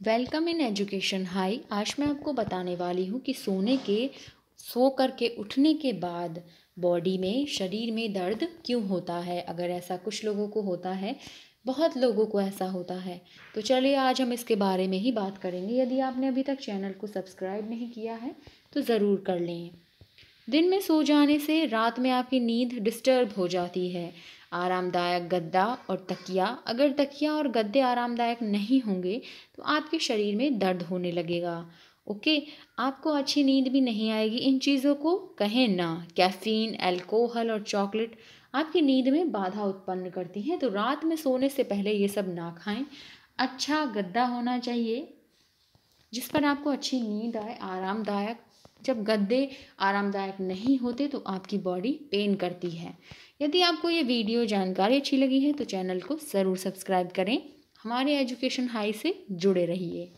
Welcome in education high आज मैं आपको बताने वाली हूँ कि सोने के सो कर के उठने के बाद बॉडी में, शरीर में दर्द क्यों होता है? अगर ऐसा कुछ लोगों को होता है, बहुत लोगों को ऐसा होता है। तो चलिए आज हम इसके बारे में ही बात करेंगे। यदि आपने अभी तक चैनल को सब्सक्राइब नहीं किया है तो ज़रूर कर लें। दिन में सो जाने से रात में आपकी नींद डिस्टर्ब हो जाती है। आरामदायक गद्दा और तकिया, अगर तकिया और गद्दे आरामदायक नहीं होंगे तो आपके शरीर में दर्द होने लगेगा। ओके, आपको अच्छी नींद भी नहीं आएगी इन चीज़ों को। कहें ना, कैफ़ीन अल्कोहल और चॉकलेट आपकी नींद में बाधा उत्पन्न करती हैं तो रात में सोने से पहले ये सब ना खाएँ। अच्छा गद्दा होना चाहिए, जिस पर आपको अच्छी नींद आए, आरामदायक जब गद्दे आरामदायक नहीं होते तो आपकी बॉडी पेन करती है। यदि आपको ये वीडियो जानकारी अच्छी लगी है तो चैनल को ज़रूर सब्सक्राइब करें। हमारे एजुकेशन हाई से जुड़े रहिए।